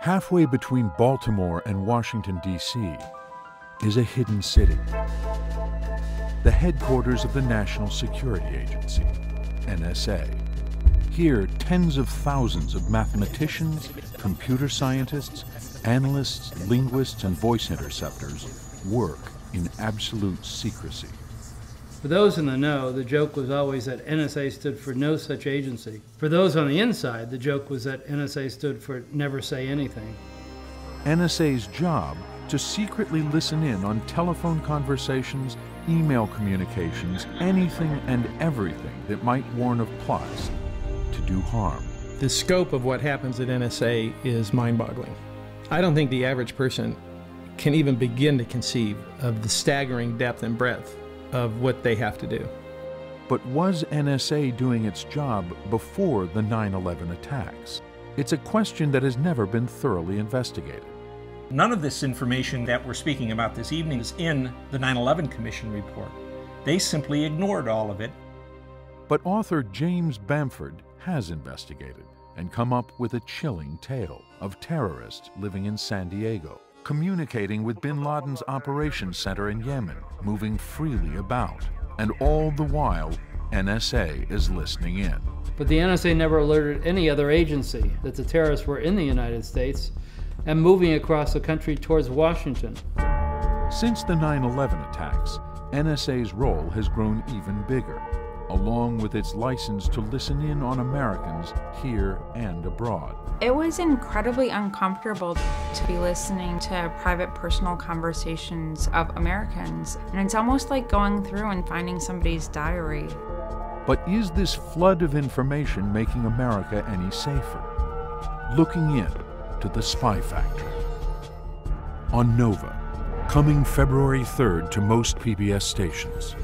Halfway between Baltimore and Washington, D.C., is a hidden city, the headquarters of the National Security Agency, NSA. Here, tens of thousands of mathematicians, computer scientists, analysts, linguists, and voice interceptors work in absolute secrecy. For those in the know, the joke was always that NSA stood for no such agency. For those on the inside, the joke was that NSA stood for never say anything. NSA's job to secretly listen in on telephone conversations, email communications, anything and everything that might warn of plots to do harm. The scope of what happens at NSA is mind boggling. I don't think the average person can even begin to conceive of the staggering depth and breadth of what they have to do. But was NSA doing its job before the 9 11 attacks? It's a question that has never been thoroughly investigated. None of this information that we're speaking about this evening is in the 9 11 Commission report. They simply ignored all of it. But author James Bamford has investigated and come up with a chilling tale of terrorists living in San Diego, communicating with bin Laden's operations center in Yemen, moving freely about, and all the while, NSA is listening in. But the NSA never alerted any other agency that the terrorists were in the United States and moving across the country towards Washington. Since the 9 11 attacks, NSA's role has grown even bigger, along with its license to listen in on Americans here and abroad. It was incredibly uncomfortable to be listening to private personal conversations of Americans, and it's almost like going through and finding somebody's diary. But is this flood of information making America any safer? Looking in to the Spy Factory. On Nova, coming February 3rd to most PBS stations.